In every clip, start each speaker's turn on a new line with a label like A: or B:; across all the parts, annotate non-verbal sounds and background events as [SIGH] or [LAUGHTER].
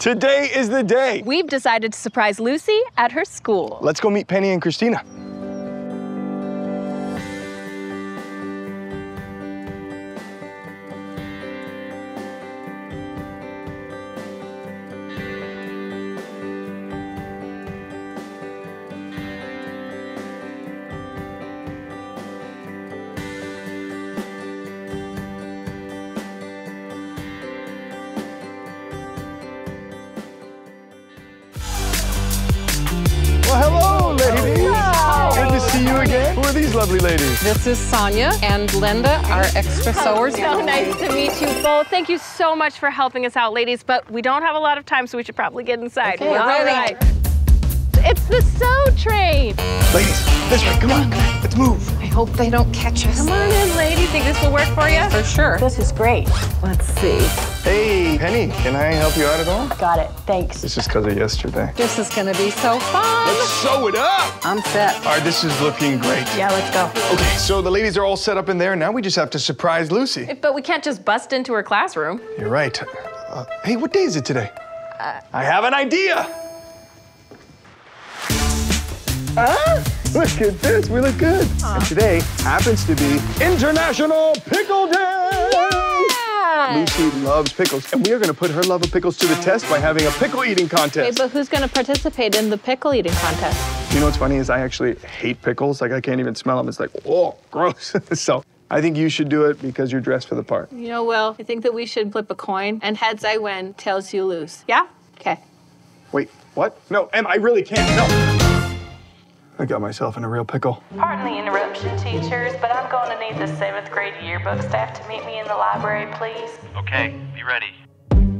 A: Today is the day.
B: We've decided to surprise Lucy at her school.
A: Let's go meet Penny and Christina. Are these lovely ladies?
C: This is Sonia and Linda, our extra sewers.
B: So nice to meet you both. Thank you so much for helping us out, ladies, but we don't have a lot of time, so we should probably get inside.
C: Okay, we're
B: All
C: ready.
B: right. It's the sew train.
A: Ladies, this way. Come on. Let's move.
C: I hope they don't catch us.
B: Come on in, ladies. Think this will work for you?
C: For sure.
D: This is great.
C: Let's see.
A: Hey, Penny, can I help you out at all?
D: Got it. Thanks.
A: This is because of yesterday.
C: This is gonna be so fun.
A: Let's sew it up.
C: I'm set.
A: All right, this is looking great.
D: Yeah, let's go.
A: Okay, so the ladies are all set up in there. Now we just have to surprise Lucy.
B: But we can't just bust into her classroom.
A: You're right. Uh, hey, what day is it today? I have an idea. Ah, [LAUGHS] look at this. We look good. And today happens to be International Pickle Day. Lucy loves pickles, and we are going to put her love of pickles to the test by having a pickle eating contest.
B: Okay, but who's going to participate in the pickle eating contest?
A: You know what's funny is I actually hate pickles. Like I can't even smell them. It's like, oh, gross. [LAUGHS] so I think you should do it because you're dressed for the part.
B: You know, Will, I think that we should flip a coin, and heads I win, tails you lose. Yeah? Okay.
A: Wait, what? No, Em, I really can't. No. I got myself in a real pickle.
E: Pardon the interruption, teachers, but I'm going to need the seventh grade yearbook staff to meet me in the library, please.
F: Okay, be ready.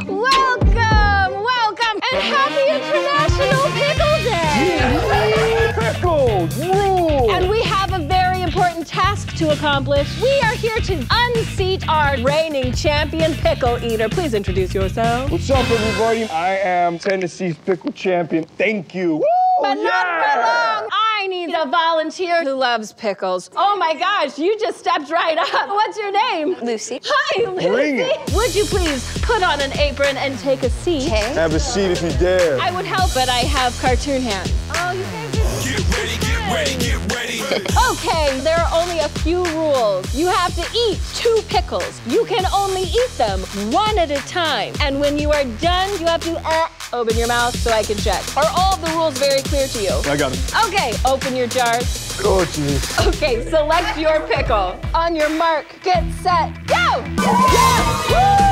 B: Welcome, welcome, and happy International Pickle Day!
A: Pickles rule.
B: And we have a very important task to accomplish. We are here to unseat our reigning champion pickle eater. Please introduce yourself.
A: What's up, everybody? I am Tennessee's pickle champion. Thank you.
B: But not for long. I need a volunteer who loves pickles. Oh my gosh, you just stepped right up. What's your name?
G: Lucy.
B: Hi, Lucy.
A: Bring it.
B: Would you please put on an apron and take a seat?
G: Okay.
A: Have a seat if you dare.
B: I would help, but I have cartoon hands. Oh, you guys are
F: Get ready, get ready, get ready. [LAUGHS]
B: Okay, there are only a few rules. You have to eat two pickles. You can only eat them one at a time. And when you are done, you have to uh, open your mouth so I can check. Are all of the rules very clear to you?
A: I got it.
B: Okay, open your jars.
A: Oh, jeez.
B: Okay, select your pickle. On your mark, get set, go! Yeah! Woo!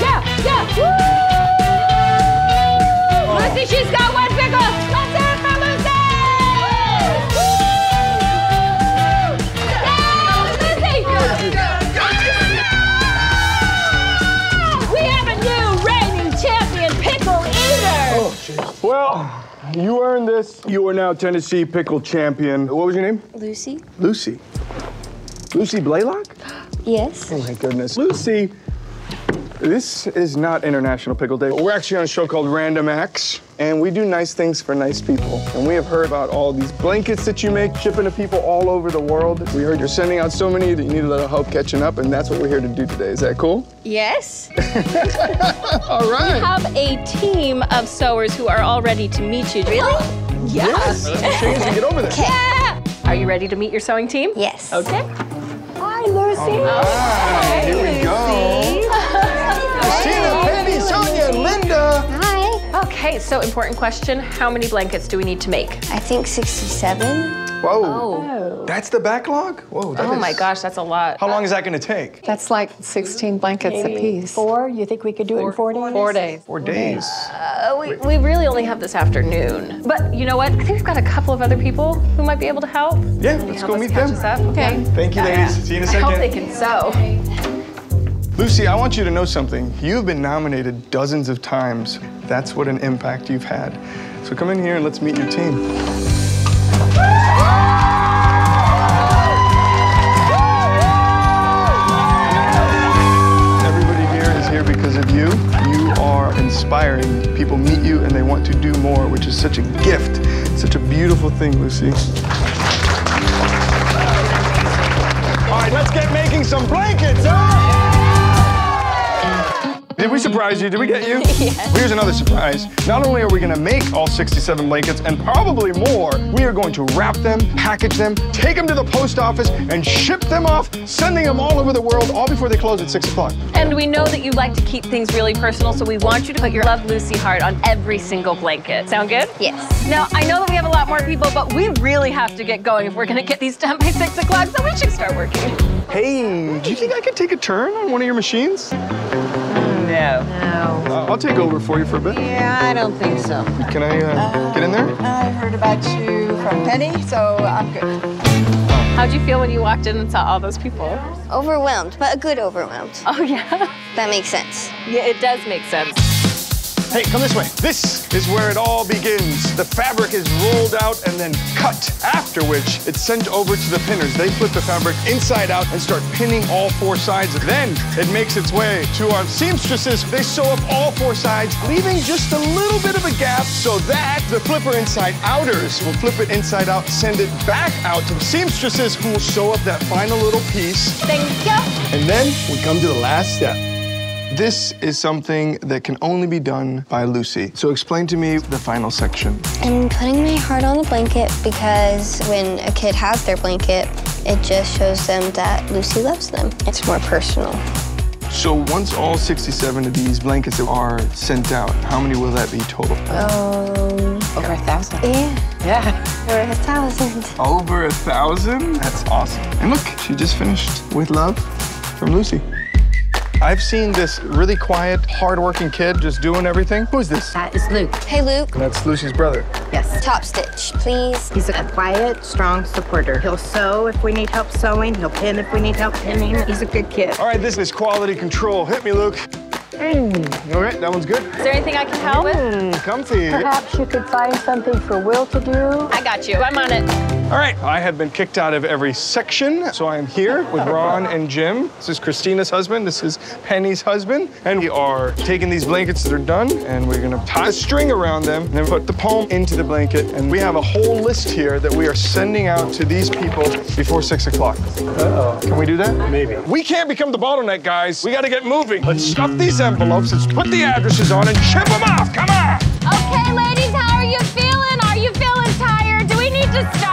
B: Yeah, yeah, woo! Lucy, she's got one
A: you earned this. You are now Tennessee pickle champion. What was your name?
G: Lucy?
A: Lucy. Lucy Blaylock?
G: Yes.
A: Oh my goodness. Lucy, this is not International Pickle Day. We're actually on a show called Random Acts, and we do nice things for nice people. And we have heard about all these blankets that you make, shipping to people all over the world. We heard you're sending out so many that you need a little help catching up, and that's what we're here to do today. Is that cool?
G: Yes. [LAUGHS]
A: All right.
B: We have a team of sewers who are all ready to meet you. Really?
A: Yes. Let's chance to get over there.
B: Yeah. Are you ready to meet your sewing team?
G: Yes.
B: Okay.
D: Hi, Lucy.
A: Hi, here we go.
B: Okay, so important question. How many blankets do we need to make?
G: I think 67.
A: Whoa.
B: Oh.
A: That's the backlog? Whoa, that
B: Oh
A: is-
B: my gosh, that's a lot.
A: How long is that going to take?
C: That's like 16 blankets apiece.
D: Four? You think we could do it in four days?
C: Four days.
A: Four days.
B: Uh, we, we really only have this afternoon. But you know what? I think we've got a couple of other people who might be able to help.
A: Yeah, let's
B: Help
A: go meet
B: catch
A: them.
B: us up. Okay.
A: Thank you, ladies. See you in a
B: I hope they can sew.
A: Lucy, I want you to know something. You've been nominated dozens of times. That's what an impact you've had. So come in here and let's meet your team. Everybody here is here because of you. You are inspiring. People meet you and they want to do more, which is such a gift, such a beautiful thing, Lucy. All right, let's get making some blankets, huh? Did we surprise you? Did we get you? [LAUGHS] yes. Here's another surprise. Not only are we gonna make all 67 blankets and probably more, we are going to wrap them, package them, take them to the post office, and ship them off, sending them all over the world, all before they close at 6 o'clock.
B: And we know that you like to keep things really personal, so we want you to put your Love Lucy heart on every single blanket. Sound good?
G: Yes.
B: Now, I know that we have a lot more people, but we really have to get going if we're gonna get these done by six o'clock, so we should start working.
A: Hey, do you think I could take a turn on one of your machines?
B: No.
A: Uh, I'll take over for you for a bit.
H: Yeah, I don't think so.
A: Can I uh, get in there?
H: I heard about you from Penny, so I'm good.
B: How'd you feel when you walked in and saw all those people?
G: Overwhelmed, but a good overwhelmed.
B: Oh, yeah?
G: That makes sense.
B: Yeah, it does make sense.
A: Hey, come this way. This is where it all begins. The fabric is rolled out and then cut, after which it's sent over to the pinners. They flip the fabric inside out and start pinning all four sides. Then it makes its way to our seamstresses. They sew up all four sides, leaving just a little bit of a gap so that the flipper inside outers will flip it inside out, send it back out to the seamstresses who will sew up that final little piece.
B: Thank you.
A: And then we come to the last step. This is something that can only be done by Lucy. So explain to me the final section.
G: I'm putting my heart on the blanket because when a kid has their blanket, it just shows them that Lucy loves them. It's more personal.
A: So once all 67 of these blankets are sent out, how many will that be total?
G: Um,
C: Over a thousand.
G: yeah,
C: Yeah. [LAUGHS]
G: or a thousand.
A: Over a thousand? That's awesome. And look, she just finished with love from Lucy. I've seen this really quiet, hardworking kid just doing everything. Who's this?
C: That is Luke.
G: Hey, Luke,
A: That's Lucy's brother.
C: Yes.
G: top stitch, please.
I: He's a quiet, strong supporter. He'll sew if we need help sewing. He'll pin if we need help pinning. He's a good kid.
A: All right, this is quality control. Hit me, Luke. All right, that one's good.
B: Is there anything I can help with?
A: Mm, comfy.
D: Perhaps you could find something for Will to do.
B: I got you. I'm on it.
A: All right, I have been kicked out of every section, so I am here with Ron and Jim. This is Christina's husband, this is Penny's husband, and we are taking these blankets that are done, and we're gonna tie a string around them, and then put the poem into the blanket, and we have a whole list here that we are sending out to these people before six o'clock. Uh-oh. Can we do that? Maybe. We can't become the bottleneck, guys. We gotta get moving. Let's stuff these envelopes, let's put the addresses on and ship them off, come on!
B: Okay, ladies, how are you feeling? Are you feeling tired? Do we need to stop?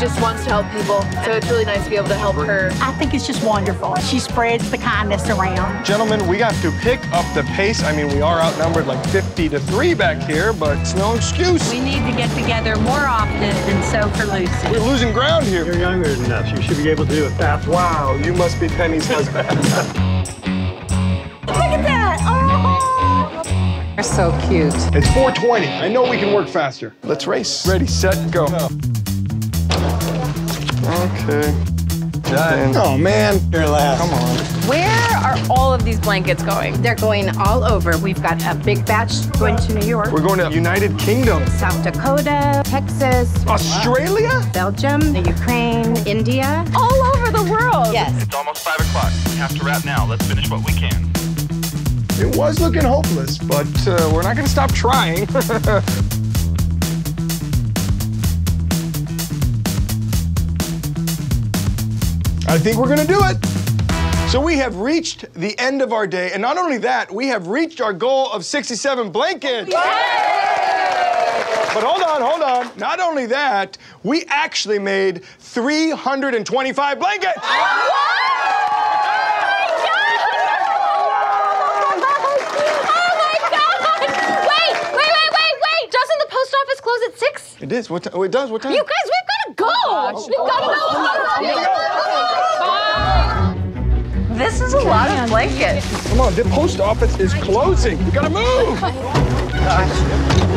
C: Just wants to help people, so it's really nice to be able to help her.
H: I think it's just wonderful. She spreads the kindness around.
A: Gentlemen, we got to pick up the pace. I mean, we are outnumbered like 50 to 3 back here, but it's no excuse.
I: We need to get together more often and so for Lucy.
A: We're losing ground here.
J: You're younger than us. You should be able to do it faster.
A: Wow, you must be Penny's husband. [LAUGHS] Look at that!
C: They're sew cute.
A: it's 420. I know we can work faster. Let's race. Ready, set, go. Okay. Done.
J: Oh man, you're last.
A: Come on.
B: Where are all of these blankets going?
I: They're going all over. We've got a big batch going to New York,
A: We're going to United Kingdom,
I: South Dakota, Texas,
A: Australia.
I: Belgium, the Ukraine, India.
B: All over the world.
G: Yes.
F: It's almost 5 o'clock. We have to wrap now. Let's finish what we can.
A: It was looking hopeless, but uh, we're not going to stop trying. [LAUGHS] I think we're gonna do it. So we have reached the end of our day, and not only that, we have reached our goal of 67 blankets. But hold on, hold on. Not only that, we actually made 325 blankets.
B: Oh god. Oh my God! Wait, wait, wait, wait, wait! Doesn't the post office close at six?
A: It is. What? oh, it does. What time?
B: You guys, Oh, we've got to go. We've got to. This is a lot of blankets.
A: Come on, the post office is closing. We gotta move.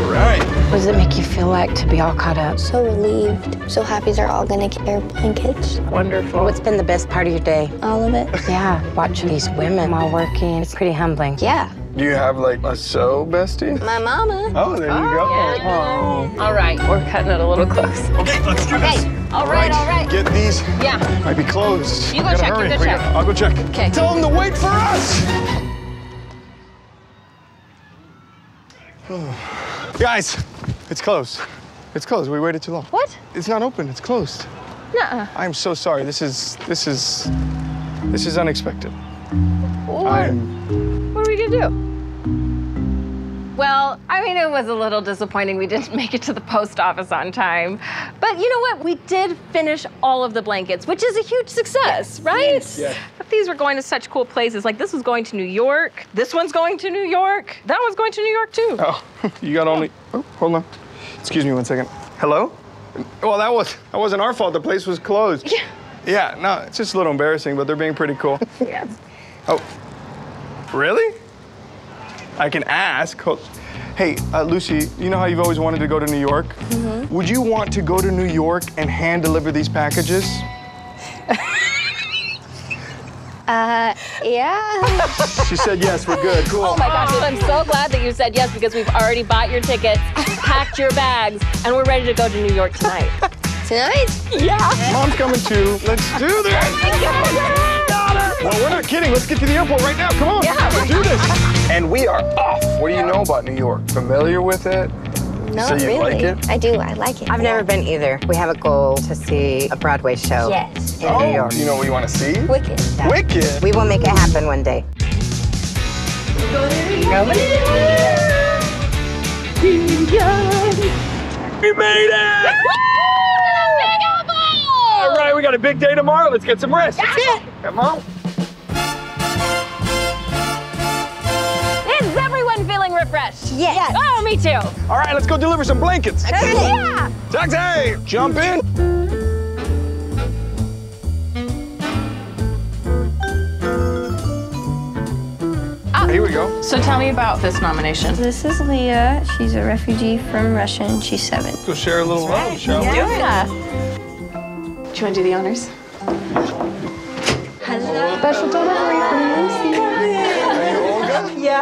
A: Right.
I: What does it make you feel like to be all caught up?
G: So relieved. So happy they're all gonna get their blankets.
I: Wonderful. What's been the best part of your day?
G: All of it.
I: Yeah, watching these women while working. It's pretty humbling.
G: Yeah.
A: Do you have like a sew bestie?
G: My mama.
A: Oh, there you go. Oh.
B: All right, we're cutting it a little close.
A: Okay, let's do this.
B: All right, all right.
A: Get these.
B: Yeah.
A: Might be closed.
B: You go check, you
A: hurry.
B: go check.
A: gotta- I'll go check.
B: 'Kay.
A: Tell them to wait for us. [SIGHS] Guys, it's closed. It's closed. We waited too long.
B: What?
A: It's not open. It's closed.
B: Nuh-uh.
A: I'm so sorry. This is this is This is unexpected.
B: What?
A: I'm
B: What are we gonna do? Well, I mean, it was a little disappointing we didn't [LAUGHS] make it to the post office on time. But you know what? We did finish all of the blankets, which is a huge success, right?
A: Yes.
B: But these were going to such cool places. Like this was going to New York. This one's going to New York. That one's going to New York too.
A: Oh, [LAUGHS] you got only. Oh, hold on. Excuse me one second. Hello? Well, that was that wasn't our fault. The place was closed.
B: Yeah.
A: Yeah. No, it's just a little embarrassing, but they're being pretty cool. [LAUGHS]
B: Yeah.
A: Oh, really? I can ask. Hey, uh, Lucy, you know how you've always wanted to go to New York?
B: Mm-hmm.
A: Would you want to go to New York and hand deliver these packages? [LAUGHS]
G: Uh, yeah. [LAUGHS]
A: She said yes. We're good. Cool.
B: Oh my gosh, I'm so glad that you said yes because we've already bought your tickets, packed your bags, and we're ready to go to New York tonight. [LAUGHS]
G: Tonight?
B: yeah.
A: Mom's coming too. Let's do this. Well, we're not kidding. Let's get to the airport right now. Come on.
B: Yeah.
A: Let's do this. [LAUGHS] And we are off. What do you know about New York? Familiar with it?
G: Not
A: So you
G: really.
A: like it?
G: I do. I like it.
I: I've never been either. We have a goal to see a Broadway show
G: Yes.
I: in New oh, York.
A: Oh, You know what you want to see?
G: Wicked.
A: Wicked.
I: We will make it happen one day.
A: We made it. Woo! We made it. All right, we got a big day tomorrow. Let's get some rest. That's
B: it. Come on. Refreshed?
G: Yes.
B: Oh, me too.
A: All right, let's go deliver some blankets.
B: Yeah.
A: Taxi! Jump in. Ah. Here we go.
B: So tell me about this nomination.
G: This is Leah. She's a refugee from Russia and she's seven.
A: Go share a little love, shall we?
B: Yeah.
C: Do you want to do the honors?
D: Special delivery from Lucy.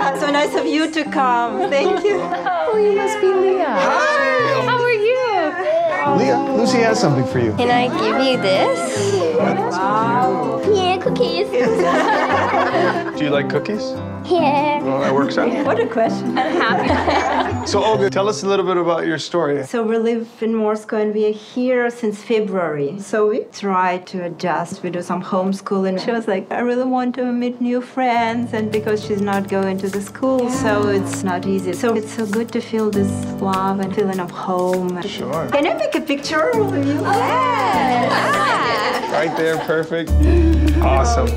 H: Yeah, [LAUGHS] so nice of you to come. Thank you.
B: Oh, you must be Leah. Hi. How are you?
A: Leah, Lucy has something for you.
G: Can I give you this? Wow. Yeah, cookies. [LAUGHS]
A: Do you like cookies?
G: Yeah.
A: Well, that works out.
H: What a question. I'm happy.
A: so, Olga, tell us a little bit about your story.
H: So we live in Moscow and we are here since February. So we try to adjust. We do some homeschooling. She was like, I really want to meet new friends, and because she's not going to the school, so it's not easy. So it's so good to feel this love and feeling of home.
A: Sure.
H: Can I make a picture of you? Oh, yeah.
A: Right there, perfect. [GASPS] Awesome.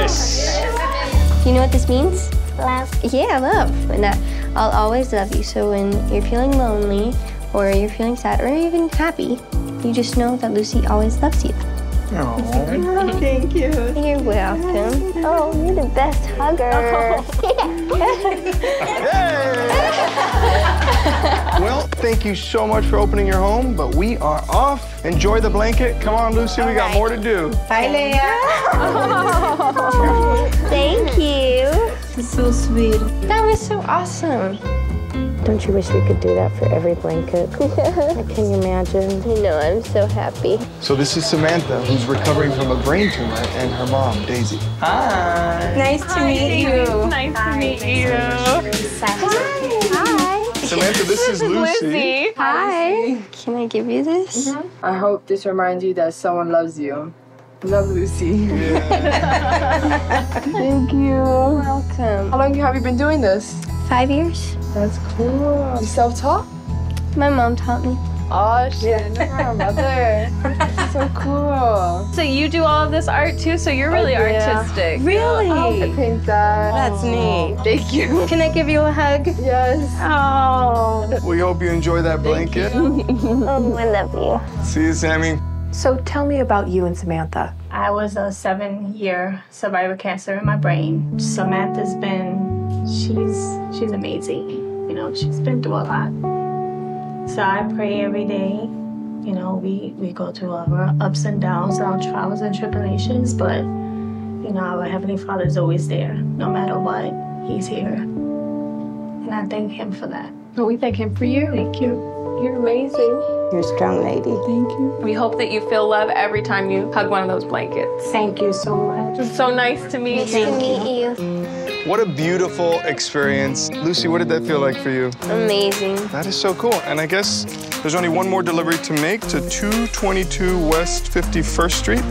A: Yes.
G: Do you know what this means? Love. Yeah, love. And I, I'll always love you. So when you're feeling lonely, or you're feeling sad, or even happy, you just know that Lucy always loves you.
H: Oh, [LAUGHS] Thank you.
G: You're welcome. Oh, you're the best hugger.
A: Well, thank you so much for opening your home, but we are off. Enjoy the blanket. Come on, Lucy, we got
G: right.
A: more to do.
H: Bye, Leah.
G: Thank [LAUGHS] you.
H: So sweet.
G: That was so awesome.
K: Don't you wish we could do that for every blanket? [LAUGHS] [LAUGHS] Can you imagine?
G: I know, I'm so happy.
A: So this is Samantha, who's recovering from a brain tumor, and her mom, Daisy. Hi.
H: Nice to meet you.
B: Nice to meet you.
G: Hi. Hi.
A: Samantha, this is Lucy.
G: Hi. Can I give you this?
K: I hope this reminds you that someone loves you. Love Lucy. [LAUGHS] Thank you.
G: Welcome.
K: How long have you been doing this?
G: Five years.
K: That's cool. You self-taught?
G: My mom taught me.
K: Oh shit, never mother. so [LAUGHS] cool.
B: So you do all of this art too? So you're really
K: Oh, yeah.
B: artistic.
K: I
H: Really?
K: paint that.
H: That's neat.
K: Thank you. [LAUGHS]
G: Can I give you a hug?
K: Yes.
B: Oh.
A: We hope you enjoy that blanket.
G: Oh, I love you.
A: See you, Sammy.
K: So tell me about you and Samantha.
E: I was a seven year survivor cancer in my brain. Samantha's been she's she's amazing. You know, she's been through a lot. So I pray every day. You know, we, we go through our ups and downs, our trials and tribulations, but you know, our Heavenly Father is always there. No matter what, He's here. And I thank Him for that.
K: Well, we thank him for you.
E: Thank you.
K: You're amazing.
H: You're a strong lady.
K: Thank you.
B: We hope that you feel love every time you hug one of those blankets.
E: Thank you so much.
B: It's so nice to meet
G: Nice
B: you.
G: Nice to meet you.
A: What a beautiful experience. Lucy, what did that feel like for you?
G: Amazing.
A: That is so cool. And I guess there's only one more delivery to make to 222 West 51st Street.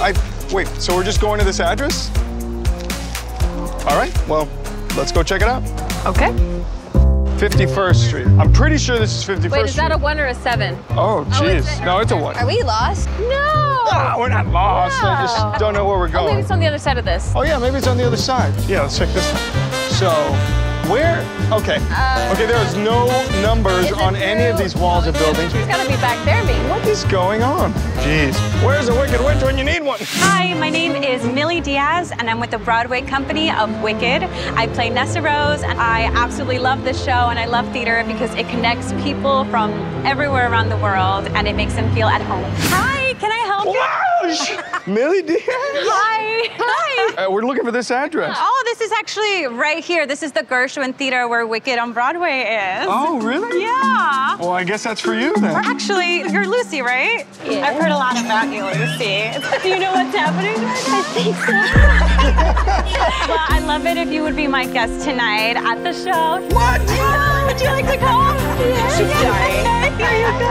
A: I wait. So we're just going to this address? All right. Well, let's go check it out.
B: Okay.
A: 51st Street. I'm pretty sure this is 51st
B: Wait, is
A: Street.
B: that a one or a seven?
A: Oh, jeez. no, it's a one.
B: Are we lost? No.
A: Ah, we're not lost. I just don't know where we're
B: Oh,
A: going.
B: maybe it's on the other side of this.
A: Oh yeah, maybe it's on the other side. Yeah, let's check this one. So, where? Okay.
B: Uh,
A: okay, there is no numbers on any of these walls of buildings.
B: It's gotta be back there, maybe.
A: What is going on? Jeez. Where's the Wicked Witch when you need one?
L: Hi, my name is Millie Diaz, and I'm with the Broadway company of Wicked. I play Nessarose, and I absolutely love this show, and I love theater because it connects people from everywhere around the world, and it makes them feel at home. Hi, can I help you? [LAUGHS]
A: Millie Diaz?
L: Hi. Hi.
A: Uh, we're looking for this address.
L: Oh, this is actually right here. This is the Gershwin Theater where Wicked on Broadway is.
A: Oh, really?
L: Yeah.
A: Well, I guess that's for you then.
L: Or actually, you're Lucy, right? Yeah. I've heard a lot about you, Lucy. [LAUGHS] Do you know what's happening? I think so. [LAUGHS] well, I'd love it if you would be my guest tonight at the show.
A: What?
L: Yeah. Would you like to come? Yeah.
A: She's
L: yeah.
A: dying.
L: Okay, here you go.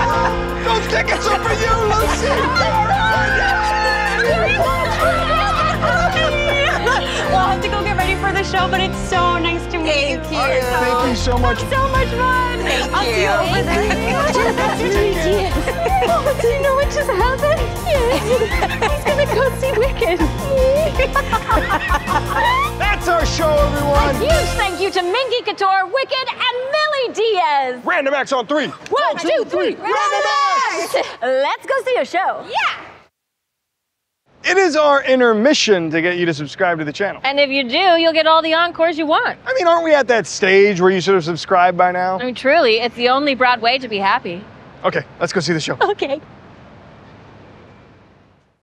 A: Those tickets are for you, Lucy. Oh, All
L: well, I have to go get ready for the show, but it's so nice to meet
A: Thank
L: you.
A: you. Thank you so much.
L: So much fun.
G: Thank
L: I'll see you
G: you.
L: over there.
G: That's really cute.
B: Oh, do you know what just happened? Yes. He's gonna go see Wicked.
A: That's our show, everyone.
B: A huge thank you to Minky Couture, Wicked, and Millie Diaz.
A: Random acts on three.
B: One, two, three.
A: Random acts.
B: Let's go see a show. Yeah.
A: It is our intermission to get you to subscribe to the channel.
B: And if you do, you'll get all the encores you want.
A: I mean, aren't we at that stage where you should have subscribed by now?
B: I mean, truly, it's the only Broadway to be happy.
A: Okay, let's go see the show. [LAUGHS]
B: Okay.